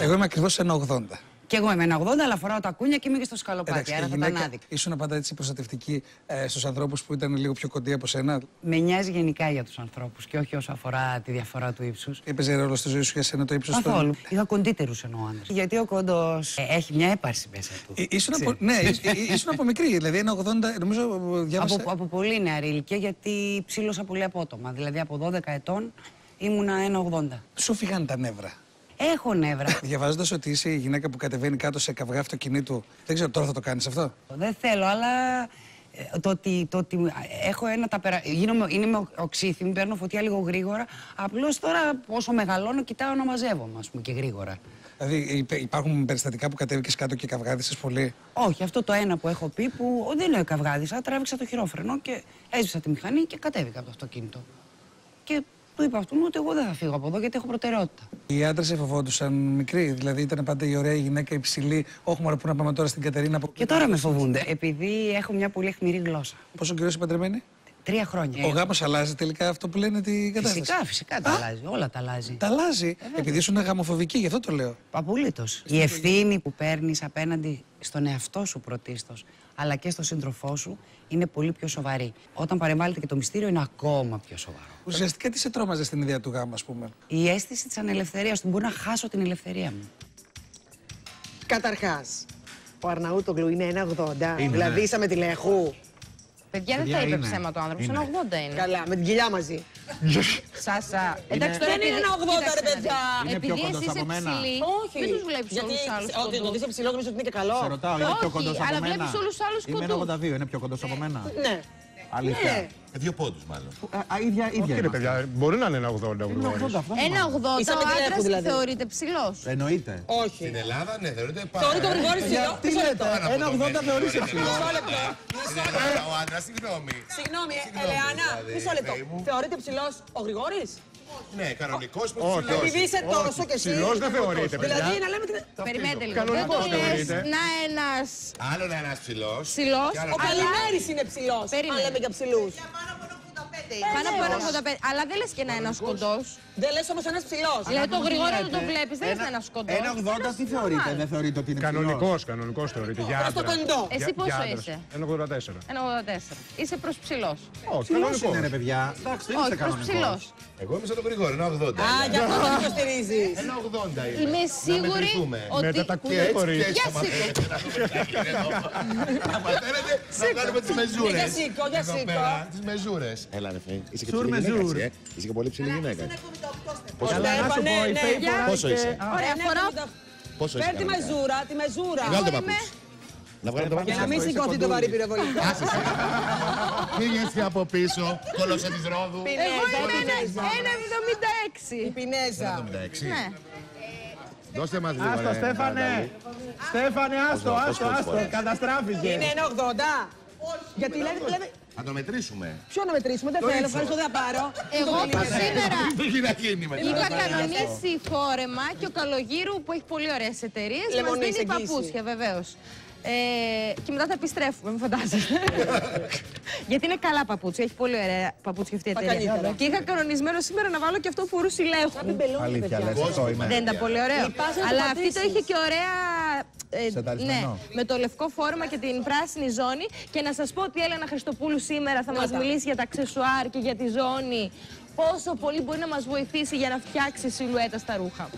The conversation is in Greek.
Εγώ είμαι ακριβώς 1,80. Και εγώ είμαι ένα 80, αλλά φοράω τα κούνια και είμαι και στο σκαλοπάτι. Άρα θα ήταν άδικο. Ήσουν πάντα έτσι προστατευτική ε, στους ανθρώπους που ήταν λίγο πιο κοντοί από σένα; Με νοιάζει γενικά για τους ανθρώπους και όχι όσο αφορά τη διαφορά του ύψους. Έπαιζε ρόλο στη ζωή σου για σένα το ύψος του; Καθόλου. Είχα κοντύτερους εννοώ άντρε. Γιατί ο κοντός; Ε, έχει μια έπαρση μέσα του. Ε, ήσουν από, ναι, ε, ε, ήσουν από μικρή, δηλαδή ένα 80, νομίζω διάβασα. Από, από πολύ νεαρή ηλικία γιατί ψήλωσα πολύ απότομα. Δηλαδή από 12 ετών ήμουνα ένα 80. Σου φύγανε τα νεύρα. Έχω νεύρα. Διαβάζοντας ότι είσαι η γυναίκα που κατεβαίνει κάτω σε καυγά αυτοκινήτου, δεν ξέρω τώρα θα το κάνεις αυτό; Δεν θέλω, αλλά ε, το ότι, το ότι έχω ένα ταπερα... Γίνομαι, είναι οξύθυμη, παίρνω φωτιά λίγο γρήγορα. Απλώς τώρα όσο μεγαλώνω, κοιτάω να μαζεύομαι, ας πούμε, και γρήγορα. Δηλαδή υπάρχουν περιστατικά που κατέβηκες κάτω και καυγάδισες πολύ; Όχι, αυτό το ένα που έχω πει που δεν είναι καυγάδισα, τράβηξα το χειρόφρενο και έσβησα τη μηχανή και κατέβηκα από το αυτοκίνητο. Και του είπα αυτόν ότι εγώ δεν θα φύγω από εδώ γιατί έχω προτεραιότητα. Οι άντρες σε φοβόντουσαν μικροί, δηλαδή ήταν πάντα η ωραία γυναίκα, υψηλή. Όχι μόνο που να πάμε τώρα στην Κατερίνα. Και τώρα με φοβούνται, επειδή έχω μια πολύ αιχμηρή γλώσσα. Πόσο καιρό είσαι παντρεμένη; Τρία χρόνια. Ο γάμος αλλάζει τελικά αυτό που λένε την κατάσταση. Φυσικά, φυσικά τα αλλάζει. Όλα τα αλλάζει. Τα αλλάζει. Ε, επειδή ήσουν γαμοφοβική, γι' αυτό το λέω. Απολύτω. Η ευθύνη που παίρνεις απέναντι στον εαυτό σου πρωτίστως, αλλά και στον σύντροφό σου, είναι πολύ πιο σοβαρή. Όταν παρεμβάλλεται και το μυστήριο, είναι ακόμα πιο σοβαρό. Ουσιαστικά τι σε τρόμαζε στην ιδέα του γάμου, ας πούμε; Η αίσθηση της ανελευθερίας, ότι μπορεί να χάσω την ελευθερία μου. Καταρχάς, ο Αρναούτογλου είναι 1,80. Δηλαδή, είσαι με τη Λέχου. Παιδιά δεν θα είπε ψέμα το άνθρωπος. Ένα 80 είναι. Καλά, με την κοιλιά μαζί. Σάσα. Εντάξει τώρα Δεν είναι ένα 80 ρε παιδιά. Είναι πιο Επειδή κοντός εσύ είσαι από μένα. ψηλή, Όχι. δεν τους βλέπεις Γιατί όλους τους άλλους ότι το κοντούς. είσαι ψηλός νομίζω ότι είναι και καλό. Σε ρωτάω, είναι πιο Όχι, κοντός από αλλά μένα. βλέπεις όλους τους άλλους Είμαι κοντούς. 82, είναι πιο κοντός από μένα. Ναι. Αλήθεια. Ναι. Ε, δύο πόντους μάλλον. Α, α, ίδια, ίδια Όχι ρε είμαστε. παιδιά, μπορεί να είναι ένα 80 Είναι Γρηγόρης. 80 αυτό. Ένα 80 Είσαι ο με τη Λέχου, άντρας δηλαδή. θεωρείται ψηλός. Εννοείται. Όχι. Στην Ελλάδα, ναι, θεωρείται πάρα Θεωρεί το Γρηγόρης ψηλός. Γιατί Μισό λέτε, λεπτό. ένα 80 θεωρείς ψηλός. Μισό λεπτό. Στην Ελλάδα ο άντρας, συγγνώμη. Συγγνώμη, ε, Συγγνώμη, Ελεάνα, δηλαδή, μισό λεπτό. Θεέ μου. Θεωρείται ψηλός ο Γρηγόρης; Ναι, κανονικός Όχι, ψηλό. Επειδή είσαι τόσο κι εσύ. Ψηλός δεν θεωρείται, παιδιά. Δηλαδή να λέμε την. Περιμένετε λίγο. Δεν Κανονικός το λες θεωρείται. να ένας Άλλο να είναι ένας ψηλός. ψηλός, Ο Καλημέρη είναι ψηλός. Αν Περίμενε. λέμε για ψηλούς. πάνω από ένα 85. Αλλά δεν λες και να είναι ένας κοντός. Δεν λες όμως ένας ψηλός. Δηλαδή το γρήγορα όταν το βλέπεις δεν λες να είναι ένας κοντός. Ένα 80 τι θεωρείτε, δεν θεωρείτε ότι είναι ψηλός; Κανονικός, κανονικός θεωρείται για Προς το άντρα. κοντό. Εσύ Για- πόσο για άντρας. είσαι; Ένα 84. Ένα 84. Είσαι προς ψηλός. Όχι, Ψηλός κανονικός. είναι ρε παιδιά. Εντάξει, δεν Όχι, είστε προς κανονικός. ψηλός. Εγώ είμαι σαν τον Γρηγόρη, ένα 80. Α, γι' αυτό τον υποστηρίζει. Ένα 80 είμαι. Είμαι Να σίγουρη μετρηθούμε. ότι... Με τα Και τακούνια έτσι μπορεί. και έτσι Για θα μαθαίνετε να δούμε τα κύριε εδώ. Να μαθαίνετε να κάνουμε τις μεζούρες. Για σήκω, για Εδώ σήκω. πέρα, Τις μεζούρες. Έλα ρε φέη, είσαι και Σουρ ψηλή με γυναίκα ζουρ. εσύ, ε. Είσαι; και πολύ ψηλή γυναίκα. Καλά, να σου ναι, πω, η ναι. Φέη Για- φοράει Πόσο και- είσαι; Ωραία, φοράω... Πόσο είσαι Παίρνει τη κανονικά. μεζούρα, τη μεζούρα. Βγάλ' το είμαι- παπούτσι. Να βγάλω το Για παπούτσι. να μην είσαι σηκώθει το κοντούλης. βαρύ πυροβολικό. Πήγε εσύ από πίσω, κόλωσε της ρόδου. Εγώ είμαι ένα- ένα Η 76. Πινέζα. 76. Ναι. Δώστε μας λίγο Άστο, ρε, Στέφανε. Νατάλη. Στέφανε, άστο, Πώς, άστο, πώς, άστο. πώς. Καταστράφηκε. Είναι ένα 80. Γιατί λένε, λέμε, Θα το μετρήσουμε. ποιο να μετρήσουμε, δεν θέλω, ευχαριστώ, δεν θα πάρω. Εγώ σήμερα Τι έχει να γίνει μετά. είχα κανονίσει φόρεμα και ο Καλογύρου που έχει πολύ ωραίες εταιρείες μας Λεμονής, δίνει εγγύηση. παπούτσια βεβαίως. Ε, και μετά τα επιστρέφουμε, μην φαντάζεστε. Γιατί είναι καλά παπούτσια, έχει πολύ ωραία παπούτσια αυτή η Τα εταιρεία. καλύτερα. Και είχα κανονισμένο σήμερα να βάλω και αυτό που φορούσε η Λέχου. Αλήθεια, λες, αυτό είμαι. Δεν ήταν πολύ ωραίο. Πας να το Αλλά αυτή το πατήσεις. είχε και ωραία. Ε, Σενταρισμένο. ναι, με το λευκό φόρμα και την πράσινη ζώνη. Και να σας πω ότι η Έλενα Χριστοπούλου σήμερα θα μας τα. μιλήσει για τα αξεσουάρ και για τη ζώνη. Πόσο πολύ μπορεί να μας βοηθήσει για να φτιάξει σιλουέτα στα ρούχα.